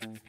Mm-hmm.